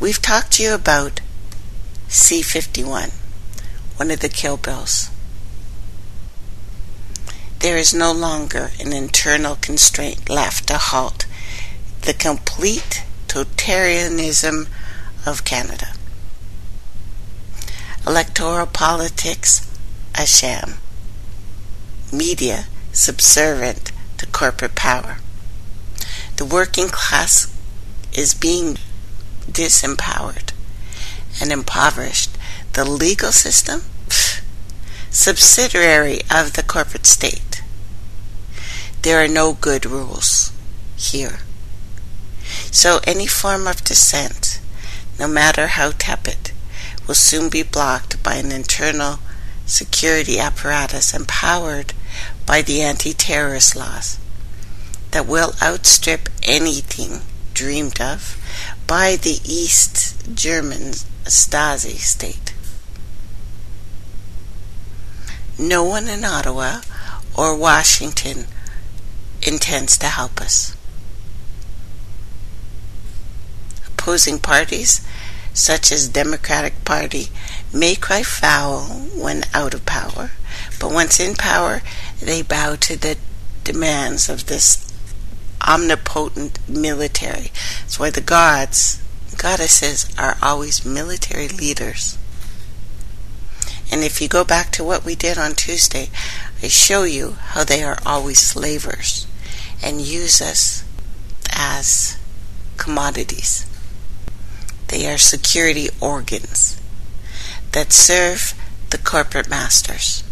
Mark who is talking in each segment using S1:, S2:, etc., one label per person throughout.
S1: We've talked to you about C51, one of the kill bills. There is no longer an internal constraint left to halt the complete totalitarianism of Canada. Electoral politics a sham. Media subservient to corporate power. The working class is being disempowered and impoverished. The legal system, subsidiary of the corporate state. There are no good rules here. So any form of dissent, no matter how tepid, will soon be blocked by an internal security apparatus empowered by the anti-terrorist laws that will outstrip anything dreamed of by the East German Stasi state. No one in Ottawa or Washington intends to help us. Opposing parties, such as Democratic Party, may cry foul when out of power, but once in power, they bow to the demands of this omnipotent military. That's why the gods, goddesses, are always military leaders. And if you go back to what we did on Tuesday, I show you how they are always slavers and use us as commodities. They are security organs that serve the corporate masters.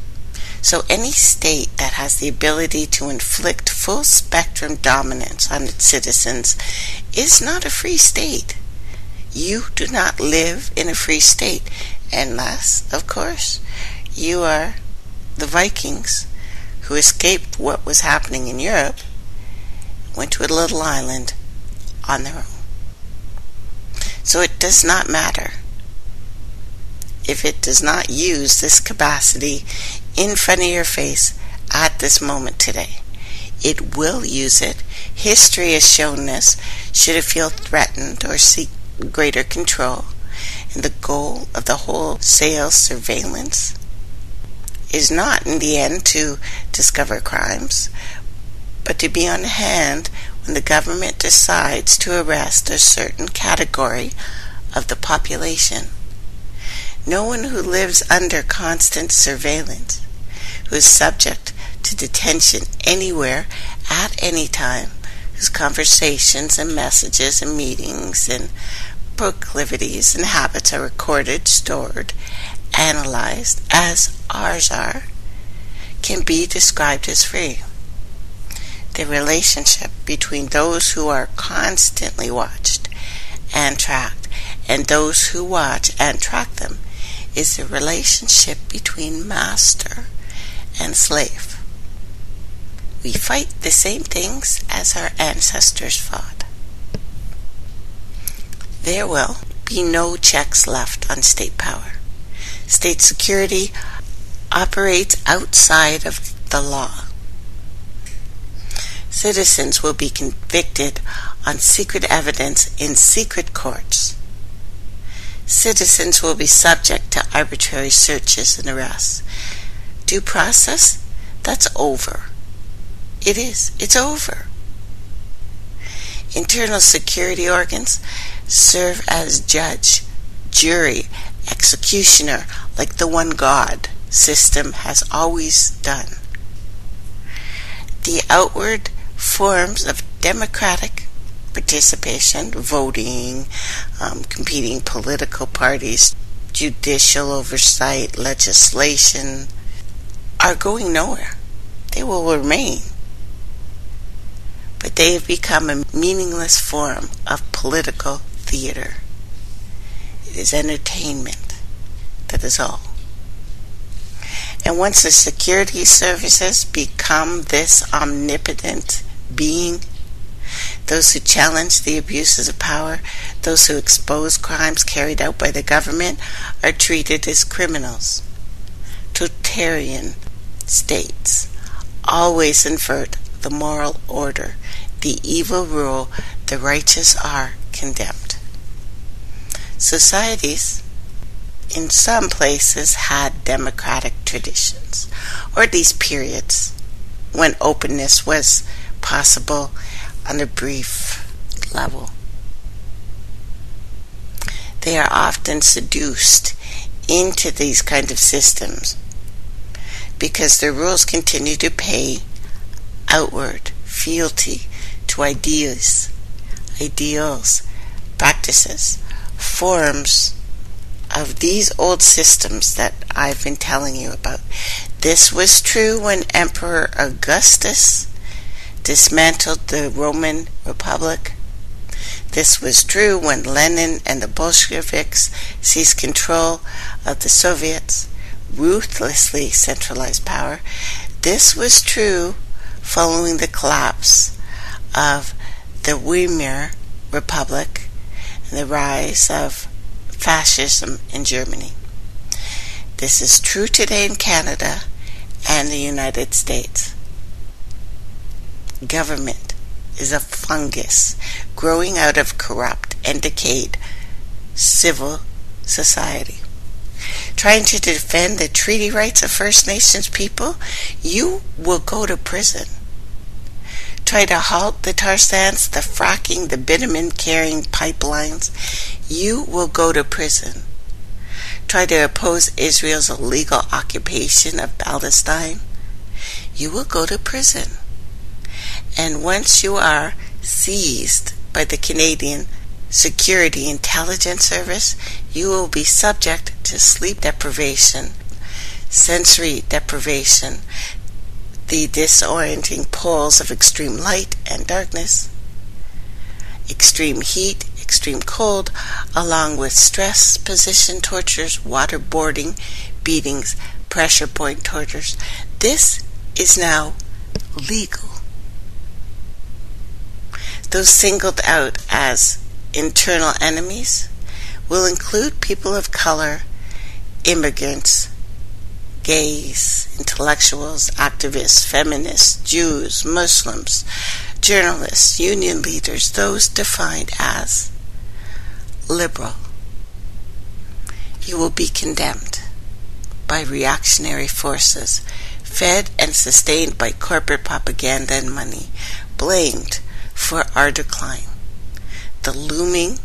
S1: So any state that has the ability to inflict full spectrum dominance on its citizens is not a free state. You do not live in a free state unless, of course, you are the Vikings who escaped what was happening in Europe, went to a little island on their own. So it does not matter if it does not use this capacity in front of your face at this moment today. It will use it. History has shown this. Should it feel threatened or seek greater control, and the goal of the wholesale surveillance is not in the end to discover crimes, but to be on hand when the government decides to arrest a certain category of the population. No one who lives under constant surveillance, who is subject to detention anywhere at any time, whose conversations and messages and meetings and proclivities and habits are recorded, stored, analyzed as ours are, can be described as free. The relationship between those who are constantly watched and tracked and those who watch and track them is the relationship between master and slave. We fight the same things as our ancestors fought. There will be no checks left on state power. State security operates outside of the law. Citizens will be convicted on secret evidence in secret courts citizens will be subject to arbitrary searches and arrests. Due process? That's over. It is. It's over. Internal security organs serve as judge, jury, executioner, like the one God system has always done. The outward forms of democratic participation, voting, um, competing political parties, judicial oversight, legislation, are going nowhere. They will remain. But they have become a meaningless form of political theater. It is entertainment. That is all. And once the security services become this omnipotent being those who challenge the abuses of power, those who expose crimes carried out by the government, are treated as criminals. Totalitarian states always invert the moral order. The evil rule, the righteous are condemned. societies in some places had democratic traditions, or these periods when openness was possible on a brief level. They are often seduced into these kind of systems because their rules continue to pay outward fealty to ideas, ideals, practices, forms of these old systems that I've been telling you about. This was true when Emperor Augustus dismantled the Roman Republic. This was true when Lenin and the Bolsheviks seized control of the Soviets, ruthlessly centralized power. This was true following the collapse of the Weimar Republic and the rise of fascism in Germany. This is true today in Canada and the United States. Government is a fungus growing out of corrupt and decayed civil society. Trying to defend the treaty rights of First Nations people, you will go to prison. Try to halt the tar sands, the fracking, the bitumen carrying pipelines, you will go to prison. Try to oppose Israel's illegal occupation of Palestine, you will go to prison. And once you are seized by the Canadian Security Intelligence Service, you will be subject to sleep deprivation, sensory deprivation, the disorienting poles of extreme light and darkness, extreme heat, extreme cold, along with stress position tortures, waterboarding, beatings, pressure point tortures. This is now legal. Those singled out as internal enemies will include people of color, immigrants, gays, intellectuals, activists, feminists, Jews, Muslims, journalists, union leaders, those defined as liberal. You will be condemned by reactionary forces, fed and sustained by corporate propaganda and money, blamed for our decline. The looming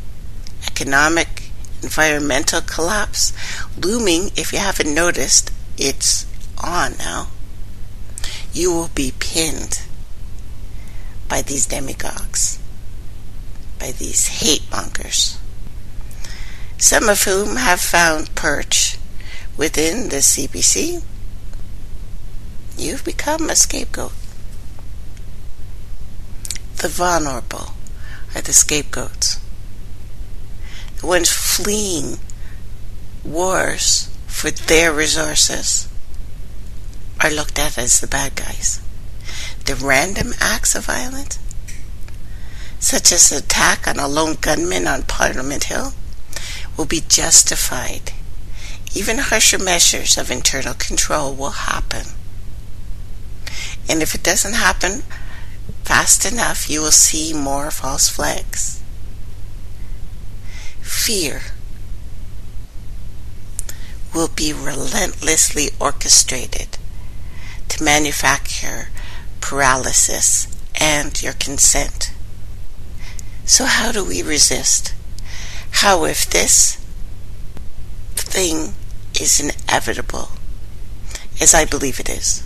S1: economic environmental collapse, looming, if you haven't noticed, it's on now. You will be pinned by these demagogues, by these hate mongers, some of whom have found perch within the CBC. You've become a scapegoat. The vulnerable are the scapegoats. Ones fleeing wars for their resources are looked at as the bad guys. The random acts of violence, such as attack on a lone gunman on Parliament Hill, will be justified. Even harsher measures of internal control will happen. And if it doesn't happen fast enough, you will see more false flags. Fear will be relentlessly orchestrated to manufacture paralysis and your consent. So, how do we resist? How, if this thing is inevitable, as I believe it is,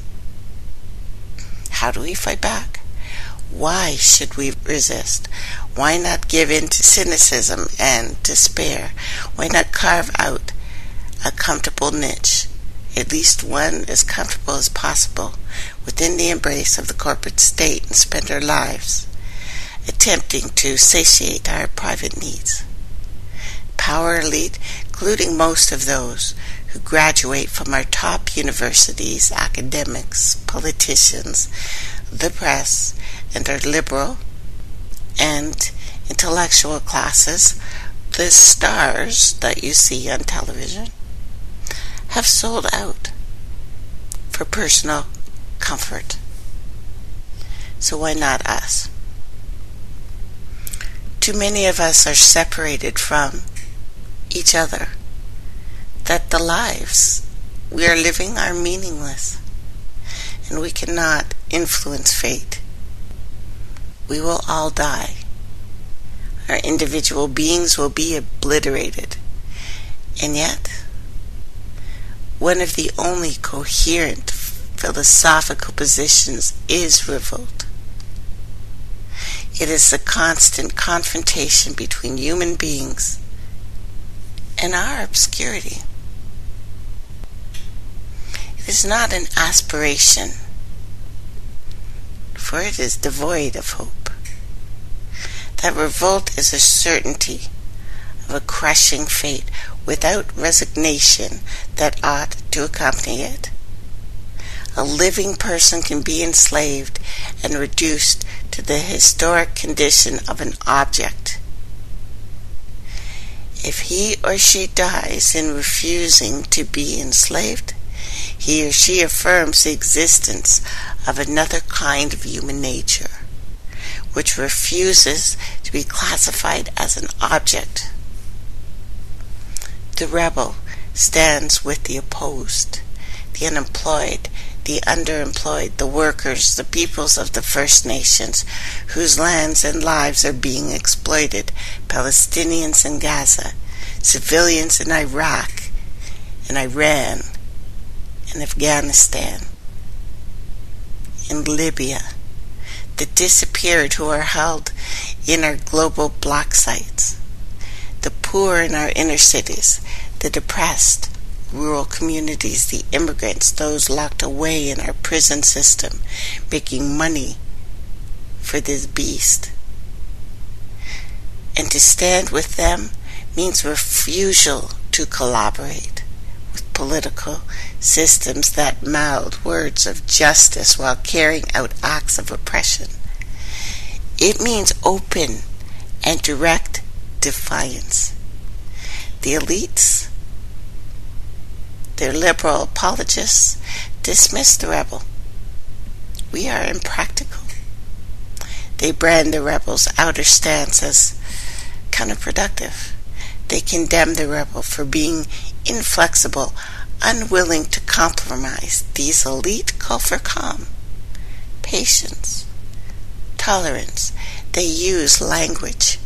S1: how do we fight back? Why should we resist? Why not give in to cynicism and despair? Why not carve out a comfortable niche, at least one as comfortable as possible, within the embrace of the corporate state and spend our lives attempting to satiate our private needs. Power elite, including most of those who graduate from our top universities, academics, politicians, the press, and our liberal and intellectual classes, the stars that you see on television, have sold out for personal comfort. So why not us? Too many of us are separated from each other that the lives we are living are meaningless and we cannot influence fate. We will all die. Our individual beings will be obliterated. And yet, one of the only coherent philosophical positions is revolt. It is the constant confrontation between human beings and our obscurity. It is not an aspiration, for it is devoid of hope. That revolt is a certainty of a crushing fate without resignation that ought to accompany it. A living person can be enslaved and reduced to the historic condition of an object. If he or she dies in refusing to be enslaved, he or she affirms the existence of another kind of human nature, which refuses to be classified as an object. The rebel stands with the opposed, the unemployed, the underemployed, the workers, the peoples of the First Nations, whose lands and lives are being exploited, Palestinians in Gaza, civilians in Iraq and Iran, in Afghanistan, in Libya, the disappeared who are held in our global block sites, the poor in our inner cities, the depressed, rural communities, the immigrants, those locked away in our prison system, making money for this beast. And to stand with them means refusal to collaborate political systems that mouth words of justice while carrying out acts of oppression. It means open and direct defiance. The elites, their liberal apologists, dismiss the rebel. We are impractical. They brand the rebel's outer stance as counterproductive. They condemn the rebel for being inflexible, unwilling to compromise. These elite call for calm, patience, tolerance. They use language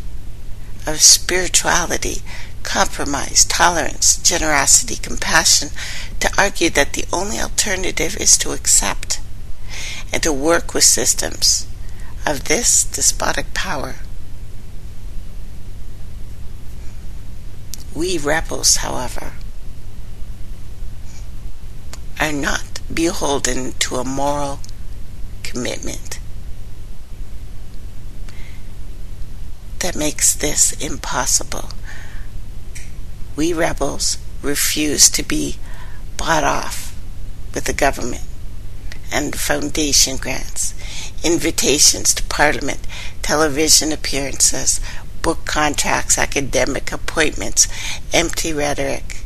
S1: of spirituality, compromise, tolerance, generosity, compassion to argue that the only alternative is to accept and to work with systems of this despotic power. We rebels, however, are not beholden to a moral commitment. That makes this impossible. We rebels refuse to be bought off with the government and foundation grants, invitations to parliament, television appearances, book contracts, academic appointments, empty rhetoric.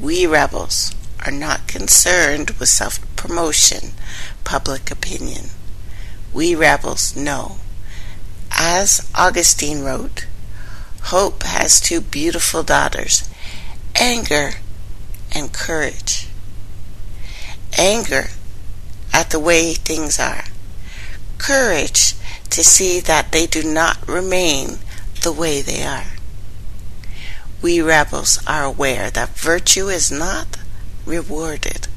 S1: We rebels are not concerned with self promotion, public opinion. We rebels know. As Augustine wrote, hope has two beautiful daughters anger and courage. Anger at the way things are, courage to see that they do not remain the way they are. We rebels are aware that virtue is not rewarded.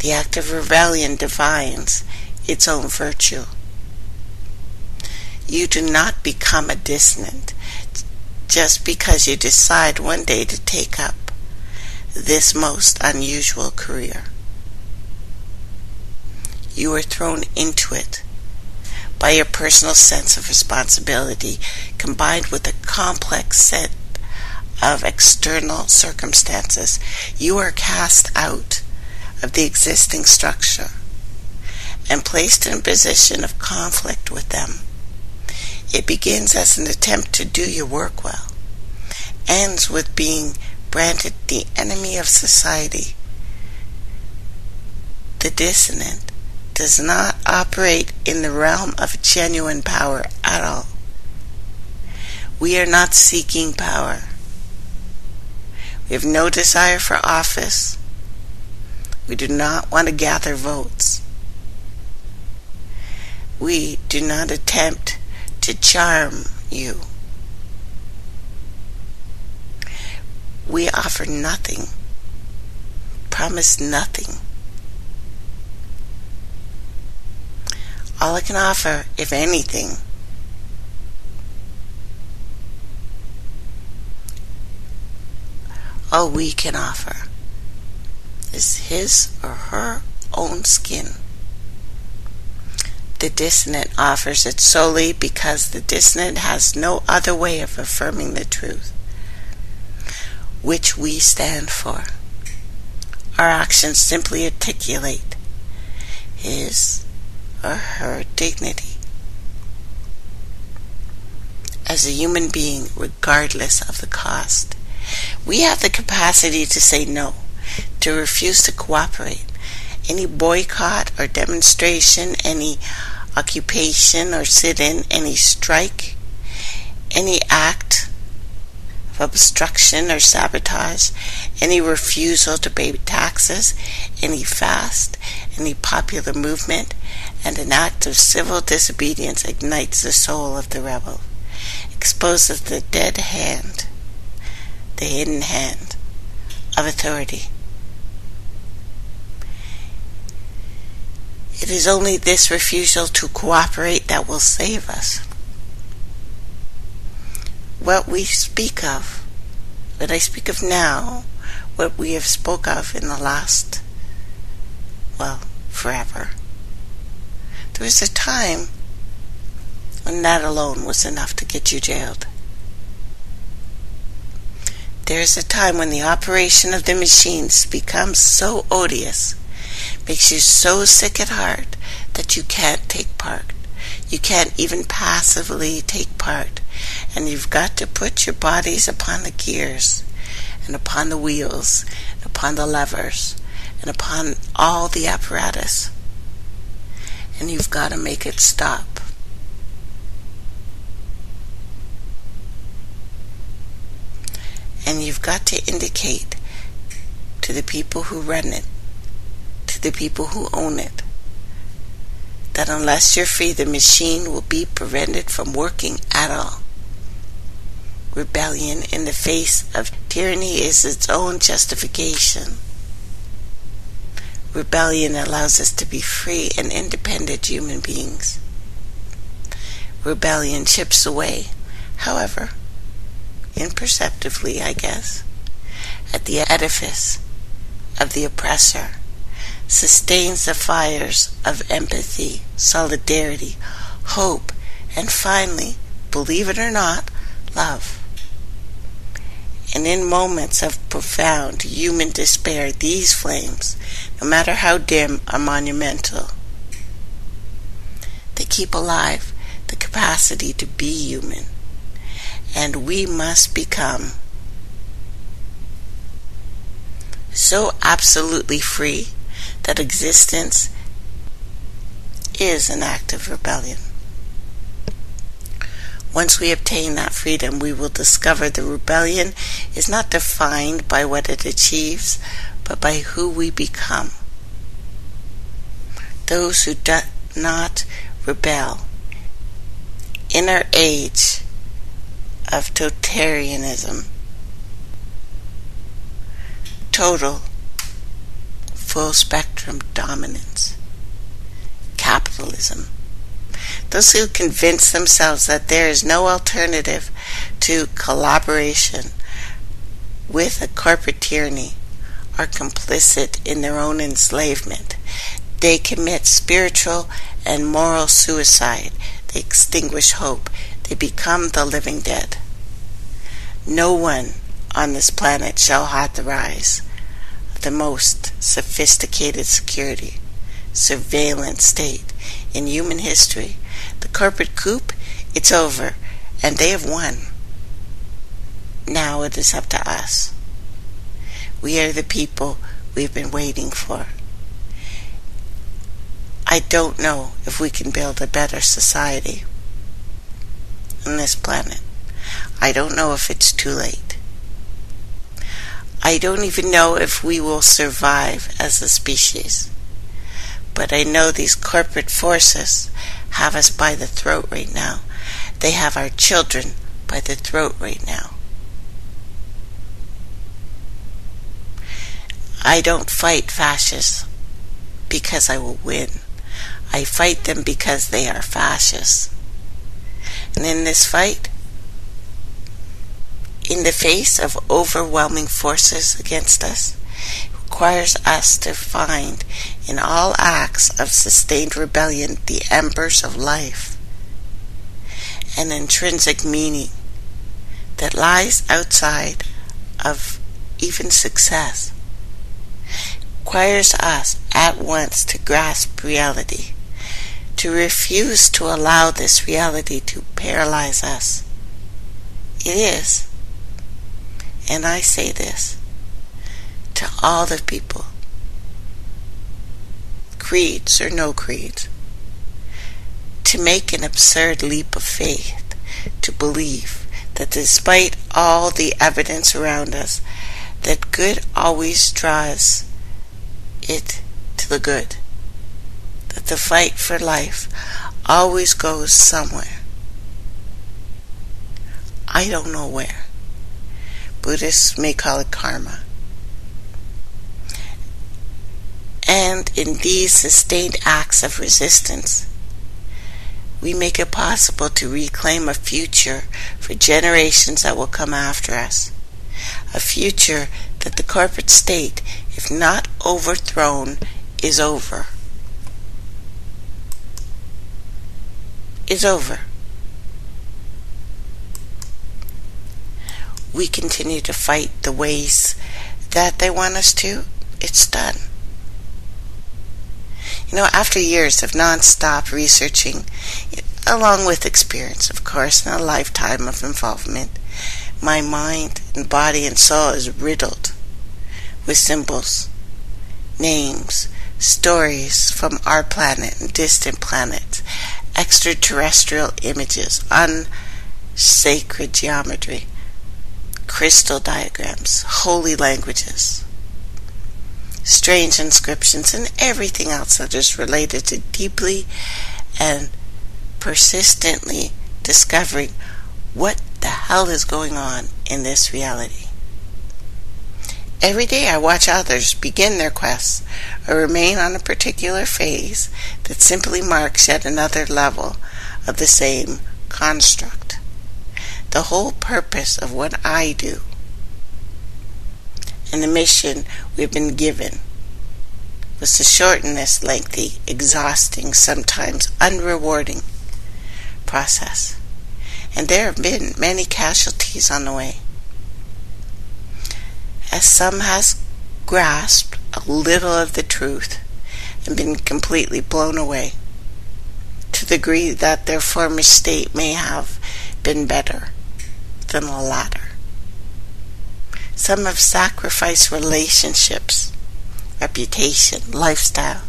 S1: The act of rebellion defines its own virtue. You do not become a dissonant just because you decide one day to take up this most unusual career. You are thrown into it by your personal sense of responsibility combined with a complex set of external circumstances, you are cast out of the existing structure and placed in a position of conflict with them. It begins as an attempt to do your work well, ends with being branded the enemy of society. The dissonant does not operate in the realm of genuine power at all. We are not seeking power. We have no desire for office. We do not want to gather votes. We do not attempt to charm you. We offer nothing, promise nothing. All I can offer, if anything, all we can offer is his or her own skin. The dissonant offers it solely because the dissonant has no other way of affirming the truth, which we stand for. Our actions simply articulate his or her dignity as a human being, regardless of the cost. We have the capacity to say no, to refuse to cooperate. Any boycott or demonstration, any occupation or sit in, any strike, any act of obstruction or sabotage, any refusal to pay taxes, any fast, any popular movement, and an act of civil disobedience ignites the soul of the rebel, exposes the dead hand the hidden hand of authority. It is only this refusal to cooperate that will save us. What we speak of, what I speak of now, what we have spoke of in the last, well, forever. There was a time when that alone was enough to get you jailed. There is a time when the operation of the machines becomes so odious, makes you so sick at heart that you can't take part. You can't even passively take part. And you've got to put your bodies upon the gears and upon the wheels and upon the levers and upon all the apparatus. And you've got to make it stop. And you've got to indicate to the people who run it, to the people who own it, that unless you're free, the machine will be prevented from working at all. Rebellion in the face of tyranny is its own justification. Rebellion allows us to be free and independent human beings. Rebellion chips away, however, imperceptibly, I guess, at the edifice of the oppressor, sustains the fires of empathy, solidarity, hope, and finally, believe it or not, love. And in moments of profound human despair, these flames, no matter how dim, are monumental. They keep alive the capacity to be human and we must become so absolutely free that existence is an act of rebellion. Once we obtain that freedom, we will discover the rebellion is not defined by what it achieves, but by who we become. Those who do not rebel in our age of totalitarianism. Total, full spectrum dominance. Capitalism. Those who convince themselves that there is no alternative to collaboration with a corporate tyranny are complicit in their own enslavement. They commit spiritual and moral suicide. They extinguish hope they become the living dead. No one on this planet shall authorize the rise. The most sophisticated security, surveillance state in human history. The corporate coup, it's over, and they have won. Now it is up to us. We are the people we've been waiting for. I don't know if we can build a better society this planet. I don't know if it's too late. I don't even know if we will survive as a species. But I know these corporate forces have us by the throat right now. They have our children by the throat right now. I don't fight fascists because I will win. I fight them because they are fascists. And in this fight, in the face of overwhelming forces against us, requires us to find in all acts of sustained rebellion the embers of life, an intrinsic meaning that lies outside of even success, requires us at once to grasp reality, to refuse to allow this reality to paralyze us. It is, and I say this, to all the people, creeds or no creeds, to make an absurd leap of faith, to believe that despite all the evidence around us, that good always draws it to the good, the fight for life always goes somewhere. I don't know where. Buddhists may call it karma. And in these sustained acts of resistance, we make it possible to reclaim a future for generations that will come after us. A future that the corporate state, if not overthrown, is over. Is over. We continue to fight the ways that they want us to. It's done. You know, after years of non-stop researching, along with experience, of course, and a lifetime of involvement, my mind and body and soul is riddled with symbols, names, stories from our planet and distant planets, extraterrestrial images, unsacred geometry, crystal diagrams, holy languages, strange inscriptions, and everything else that is related to deeply and persistently discovering what the hell is going on in this reality. Every day I watch others begin their quests or remain on a particular phase that simply marks yet another level of the same construct. The whole purpose of what I do and the mission we've been given was to shorten this lengthy, exhausting, sometimes unrewarding process. And there have been many casualties on the way. As some has grasped a little of the truth and been completely blown away, to the degree that their former state may have been better than the latter. Some have sacrificed relationships, reputation, lifestyle,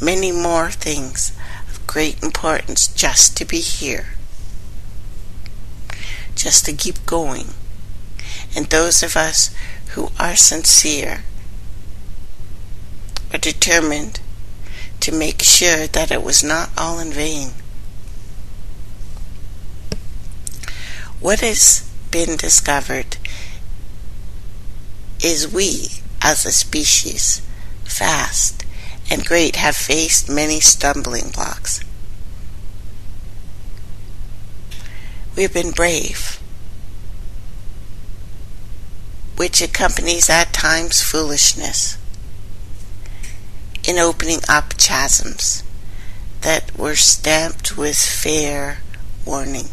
S1: many more things of great importance just to be here, just to keep going. And those of us who are sincere are determined to make sure that it was not all in vain. What has been discovered is we, as a species, fast and great, have faced many stumbling blocks. We have been brave, which accompanies at times foolishness, in opening up chasms that were stamped with fair warning.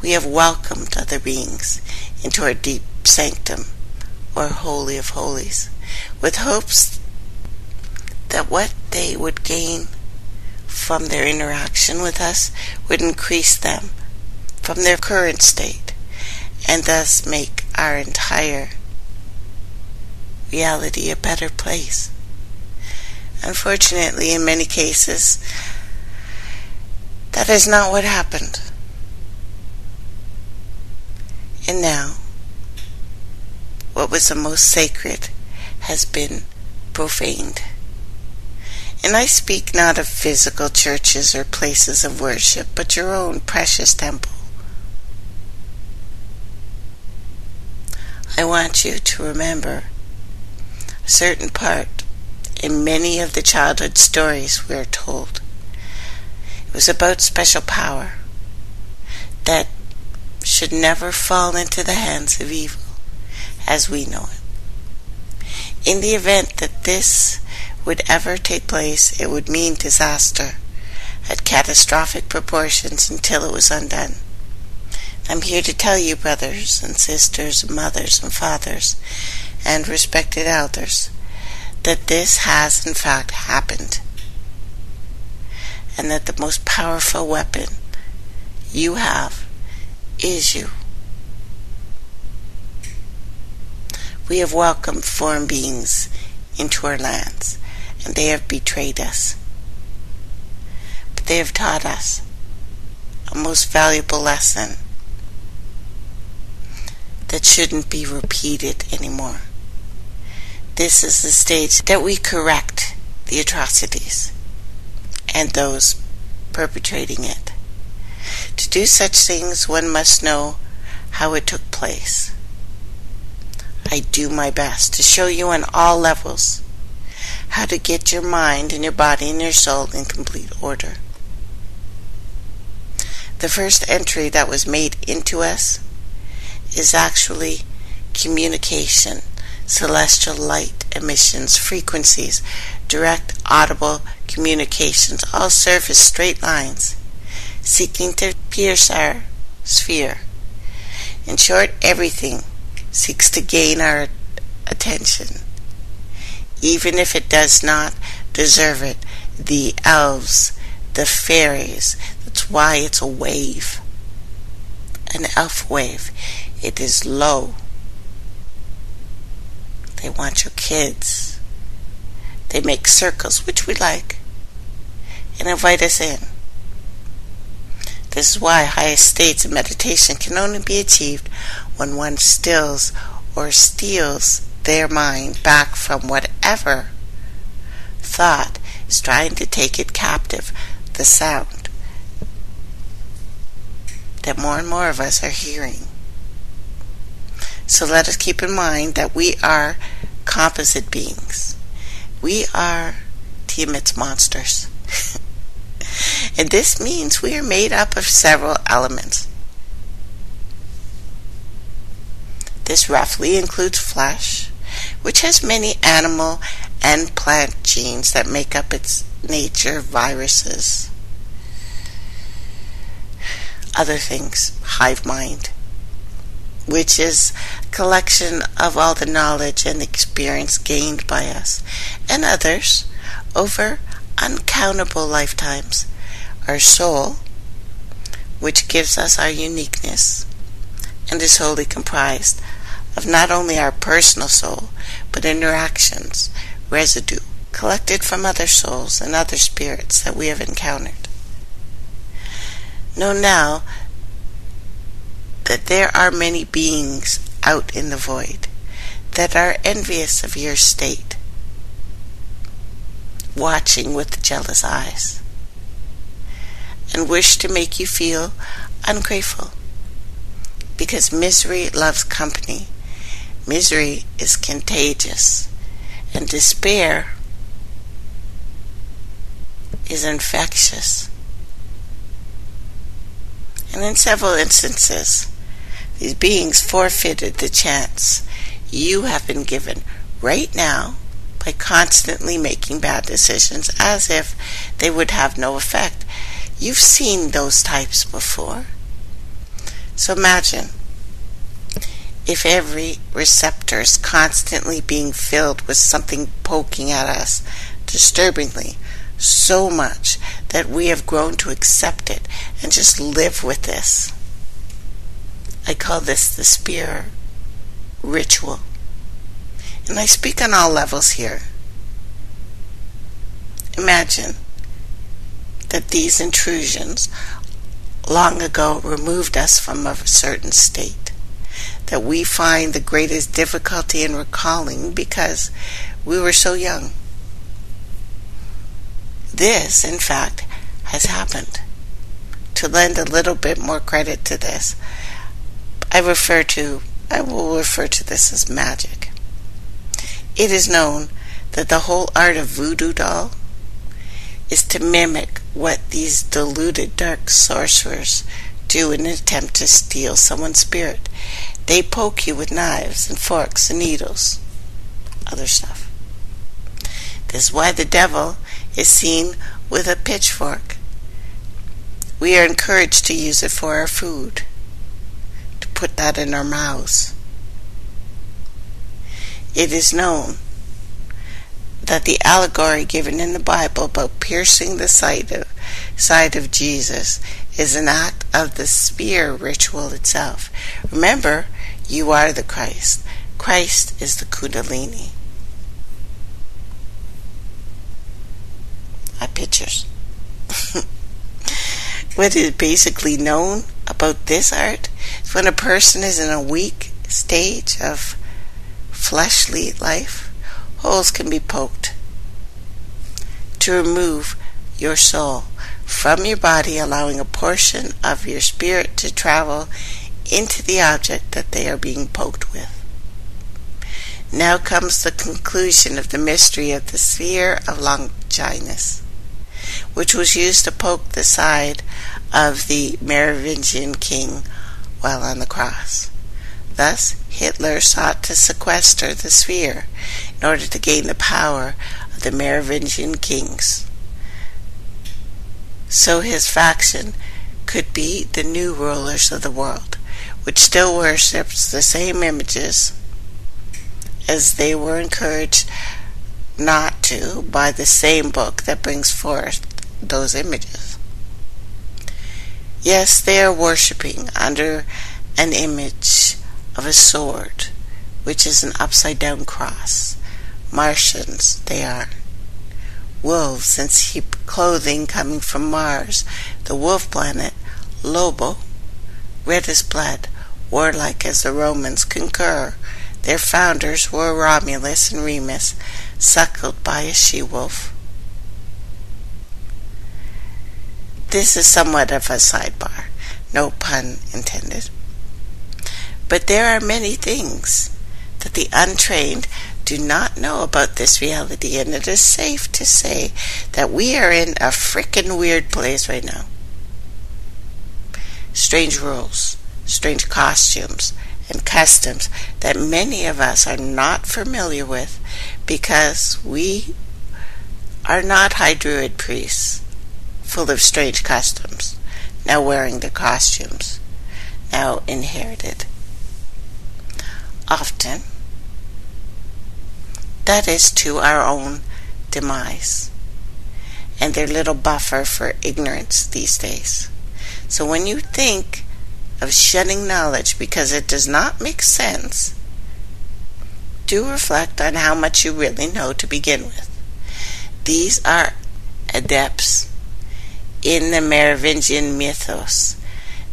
S1: We have welcomed other beings into our deep sanctum or Holy of Holies, with hopes that what they would gain from their interaction with us would increase them from their current state and thus make our entire reality a better place. Unfortunately, in many cases, that is not what happened. And now, what was the most sacred has been profaned. And I speak not of physical churches or places of worship, but your own precious temple. I want you to remember a certain part in many of the childhood stories we are told. It was about special power that should never fall into the hands of evil as we know it. In the event that this would ever take place, it would mean disaster at catastrophic proportions until it was undone. I'm here to tell you, brothers and sisters, mothers and fathers, and respected elders, that this has in fact happened, and that the most powerful weapon you have is you. We have welcomed foreign beings into our lands, and they have betrayed us. But they have taught us a most valuable lesson that shouldn't be repeated anymore. This is the stage that we correct the atrocities and those perpetrating it. To do such things, one must know how it took place. I do my best to show you on all levels how to get your mind and your body and your soul in complete order. The first entry that was made into us is actually communication, celestial light emissions, frequencies, direct audible communications, all as straight lines, seeking to pierce our sphere. In short, everything seeks to gain our attention, even if it does not deserve it. The elves, the fairies, that's why it's a wave, an elf wave. It is low. They want your kids. They make circles, which we like, and invite us in. This is why highest states of meditation can only be achieved when one stills or steals their mind back from whatever thought is trying to take it captive, the sound that more and more of us are hearing. So let us keep in mind that we are composite beings. We are Tiamat's monsters. and this means we are made up of several elements. This roughly includes flesh, which has many animal and plant genes that make up its nature, viruses, other things, hive mind, which is a collection of all the knowledge and experience gained by us and others over uncountable lifetimes. Our soul, which gives us our uniqueness and is wholly comprised of not only our personal soul, but interactions, residue, collected from other souls and other spirits that we have encountered. Know now that there are many beings out in the void that are envious of your state, watching with jealous eyes, and wish to make you feel ungrateful, because misery loves company. Misery is contagious, and despair is infectious. And in several instances, these beings forfeited the chance you have been given right now by constantly making bad decisions as if they would have no effect. You've seen those types before. So imagine if every receptor is constantly being filled with something poking at us disturbingly so much that we have grown to accept it and just live with this. I call this the spear ritual. And I speak on all levels here. Imagine that these intrusions long ago removed us from a certain state. that we find the greatest difficulty in recalling because we were so young. This, in fact, has happened. To lend a little bit more credit to this, I refer to I will refer to this as magic. It is known that the whole art of voodoo doll is to mimic what these deluded dark sorcerers do in an attempt to steal someone's spirit. They poke you with knives and forks and needles, other stuff. This is why the devil is seen with a pitchfork. We are encouraged to use it for our food, put that in our mouths. It is known that the allegory given in the Bible about piercing the side of, side of Jesus is an act of the spear ritual itself. Remember, you are the Christ. Christ is the Kundalini. I pictures. what is basically known about this art is when a person is in a weak stage of fleshly life, holes can be poked to remove your soul from your body, allowing a portion of your spirit to travel into the object that they are being poked with. Now comes the conclusion of the mystery of the spear of Longinus, which was used to poke the side of the Merovingian king while on the cross. Thus, Hitler sought to sequester the sphere in order to gain the power of the Merovingian kings. So his faction could be the new rulers of the world, which still worships the same images as they were encouraged not to by the same book that brings forth those images. Yes, they are worshipping under an image of a sword, which is an upside down cross. Martians, they are. Wolves in sheep clothing coming from Mars, the wolf planet, Lobo, red as blood, warlike as the Romans concur. Their founders were Romulus and Remus, suckled by a she wolf. This is somewhat of a sidebar, no pun intended. But there are many things that the untrained do not know about this reality, and it is safe to say that we are in a frickin' weird place right now. Strange rules, strange costumes, and customs that many of us are not familiar with because we are not high druid priests full of strange customs, now wearing the costumes, now inherited often. That is to our own demise and their little buffer for ignorance these days. So when you think of shedding knowledge because it does not make sense, do reflect on how much you really know to begin with. These are adepts in the Merovingian mythos.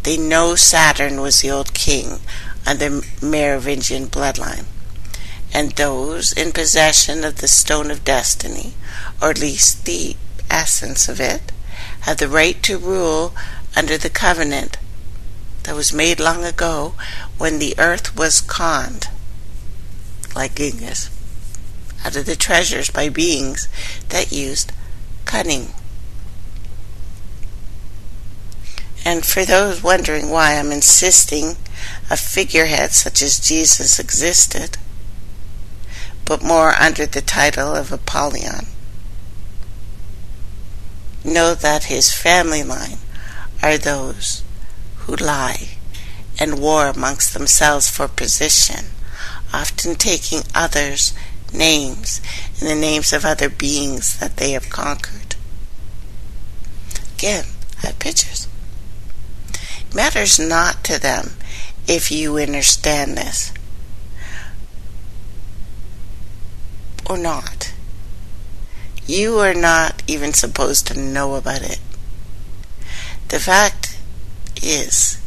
S1: They know Saturn was the old king of the Merovingian bloodline, and those in possession of the Stone of Destiny, or at least the essence of it, have the right to rule under the covenant that was made long ago when the earth was conned, like Genghis, out of the treasures by beings that used cunning. And for those wondering why I'm insisting a figurehead such as Jesus existed, but more under the title of Apollyon, know that his family line are those who lie and war amongst themselves for position, often taking others' names and the names of other beings that they have conquered. Again, I have pictures. Matters not to them if you understand this or not. You are not even supposed to know about it. The fact is,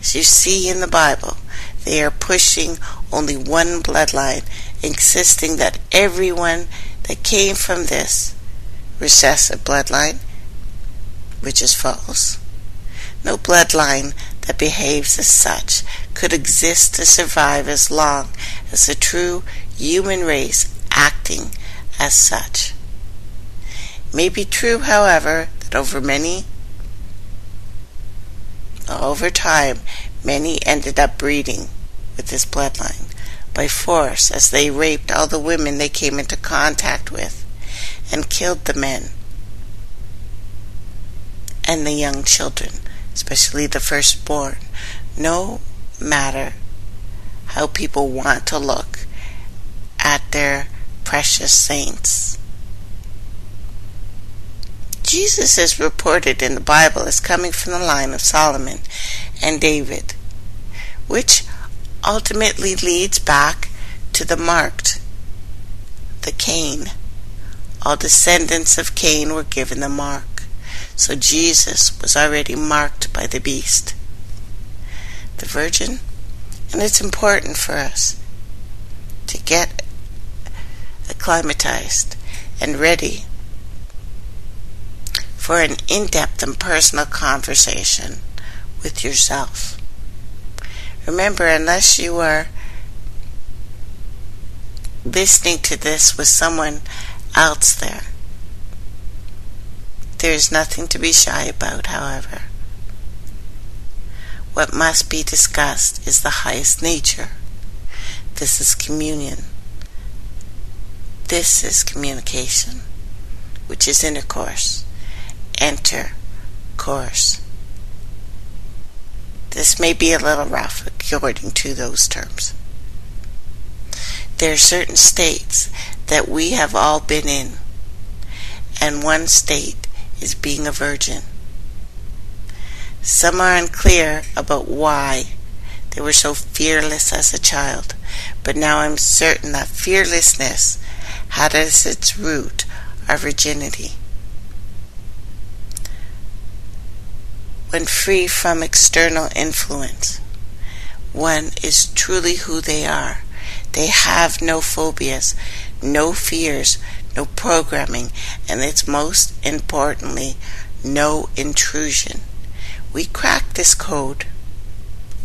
S1: as you see in the Bible, They are pushing only one bloodline, insisting that everyone that came from this recessive bloodline, which is false, no bloodline that behaves as such could exist to survive as long as a true human race acting as such. It may be true, however, that over many over time many ended up breeding with this bloodline by force as they raped all the women they came into contact with and killed the men and the young children, especially the firstborn, no matter how people want to look at their precious saints. Jesus is reported in the Bible as coming from the line of Solomon and David, which ultimately leads back to the marked, the Cain. All descendants of Cain were given the mark. So Jesus was already marked by the beast. The virgin, and it's important for us to get acclimatized and ready for an in depth and personal conversation with yourself. Remember, unless you are listening to this with someone else there, there is nothing to be shy about, however. What must be discussed is the highest nature. This is communion. This is communication, which is intercourse. Enter course. This may be a little rough according to those terms. There are certain states that we have all been in, and one state is being a virgin. Some are unclear about why they were so fearless as a child, but now I'm certain that fearlessness had as its root our virginity. When free from external influence, one is truly who they are. They have no phobias, no fears, no programming, and it's most importantly, no intrusion. We cracked this code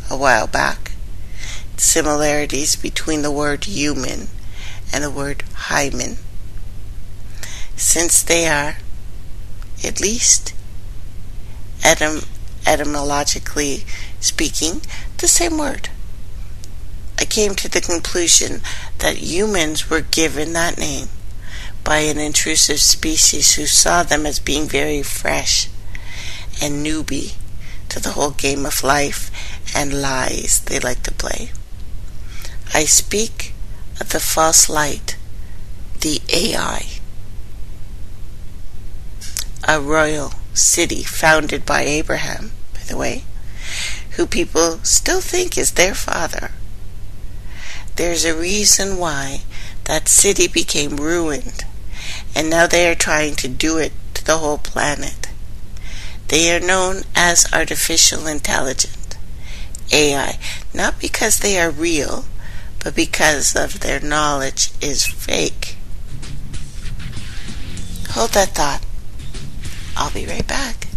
S1: a while back. Similarities between the word human and the word hymen, since they are, at least etym- etymologically speaking, the same word. I came to the conclusion that humans were given that name by an intrusive species who saw them as being very fresh and newbie to the whole game of life and lies they like to play. I speak of the false light, the AI, a royal city founded by Abraham, by the way, who people still think is their father. There's a reason why that city became ruined, and now they are trying to do it to the whole planet. They are known as artificial intelligence, AI, not because they are real, but because of their knowledge is fake. Hold that thought. I'll be right back.